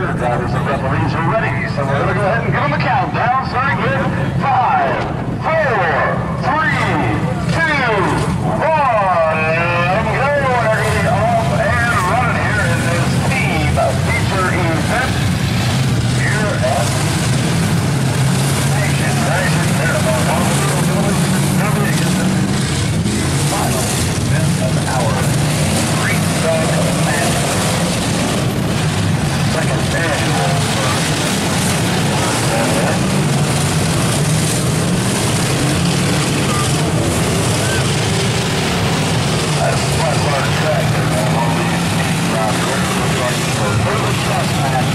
dinner drivers and referees are ready, so we're going to go ahead and give them a countdown, starting with five, four,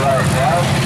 right now.